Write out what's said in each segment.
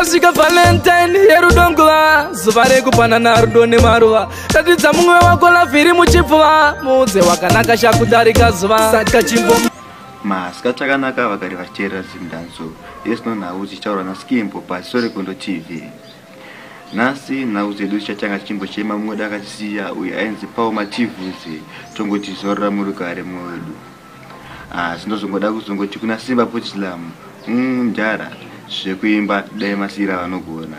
yakasvika valentine yerudo nguva zuva rekupanana rudo nemaruva ratidza mumwe wako lavhiri muchipfuva. Muudze wakanaka shakudarika zuva. Saka chimbo masika chakanaka vagari vachiteerera zimdanzo yesino nhau dzichitaurwa naskimbo pasiso rekundo tv nhasi nhau dzedu dzichatanga chimbo chema mumwe da akatisiya uyo ainzi pauma tivhuze tongoti zorora murugare mwedu. Asi ndozongoda kuzongoti kuna simba puchilam mjara zvekuimba dai masiyira vanogona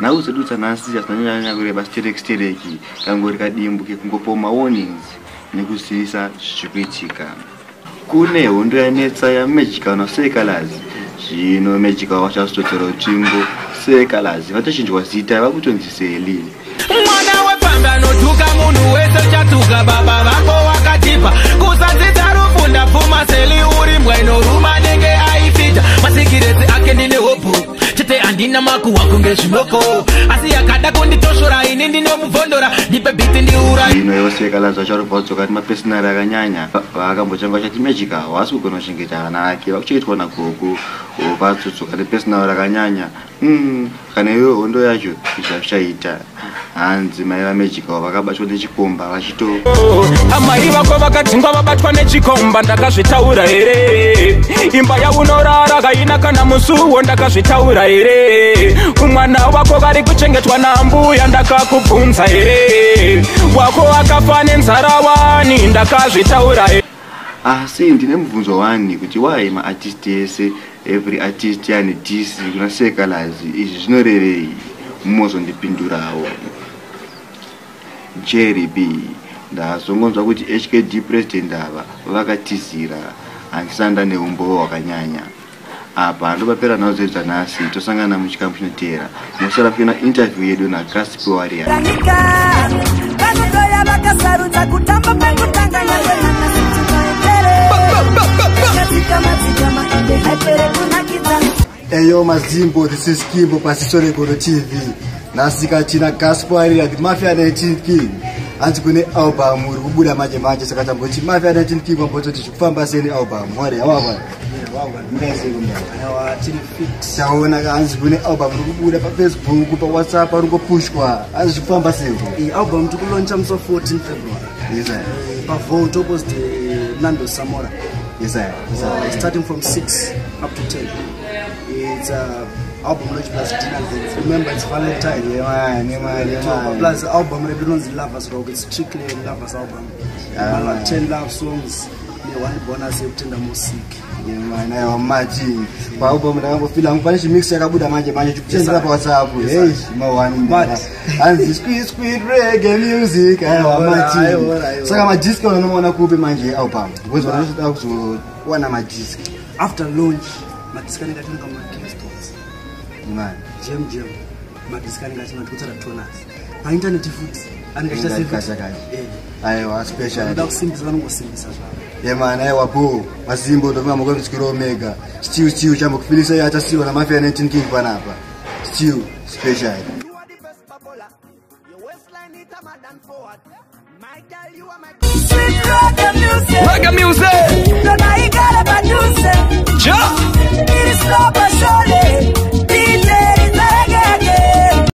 nhau dzedu dzanhasi hazinanyanya kureba sitereki sitereki kangori kadimbu kekungopo mawarnings nekuzivisa zvekuitika kune hondo yanetsa yamagicano sekalazi zvino magicao vachazototera utsvingo sekalazi vatochinjwa zita vakutonzi seli handina makuhwa kunge zvinoko asi yakada kunditoshora ini ndinomuvhondora ndipe bhiti ndiura. Zvino ivo sekalazi vacharobva vadzoka ti mapesinari akanyanya vaakambochanga vachati magicao asi kugona kuchengeta ana ake vakuchengetwa nagogo vadzodzoka nepesinari rakanyanya Mm, kana iwe hondo yacho izvazvichaita hanzi mai vamagicao vakabatwa nechikomba vachito amai vako vakadzingwa vabatwa nechikomba ndakazvitaura here? Imba yaunorara kaina kana musuwo ndakazvitaura here? Umwana wako vari kuchengetwa nambuya ndakakubvunza here? Wako akafa nenzara wani ndakazvitaura here asi ndine mubvunzo wani kuti wai maartist ese every artist yane disi kuna sekalazi izvi zvinorevei mumozondipindurawo jerry b ndazongonzwa kuti hkd president ava vakatizira handisanda neumbowo hwakanyanya apa ndopapera nhau dzedu dzanhasi tosangana muchikamu chinoteera. Mosara kuina interview yedu nagaspi warrior. Tanika vanotoya vakasarudza kutamba pekutanga eyo mazimbo this is kimbo pasiso regodo tv nhasika tina gasparira the mafia 19 king. Hanzi kune album uri kubuda manje manje saka tamboti mafia 19 king wambototi zvekufamba sei nealbum wari yawava taona hanzi kune album iri kubuda pafacebook pawhatsapp ari ngopushwa. Hanzi zvekufamba sei album tikuloncha musi wa14 february. Yesaya pavote opposite nando samora. Yesaya uh, starting from 6 up to 10 it's uh, album launch plus dinner remember it's valentine yemani yemani yemani plus album redu inonzi lovers rock it's strictly a lovers album. Ah. uh, 10 love songs ne-one bonus yekutenda music. Yemani aiwa mati paalbum ndakambofila pane chimix chakabuda manje manje chikuchendera pawhatsapp. Hei mawani Mati. hanzi squid squid rege music. Aiwa Aiwa, mati aiwa, aiwa. saka madiski anonomaona kupi manje ealbum because vanotoda kuzowana madiski after launch madiskani kama mumakingstones mani jam jam madiskani ngatingatikotsara toners maintaneti futi aiwa specialda kusimbisa vanongosimbisa zvavo emana eh. wa po masimbo ndofunga makonskiro omega. Still still chambokufilisa iyo achasiyiwa namafia 19 king apa. still special. Reggae music!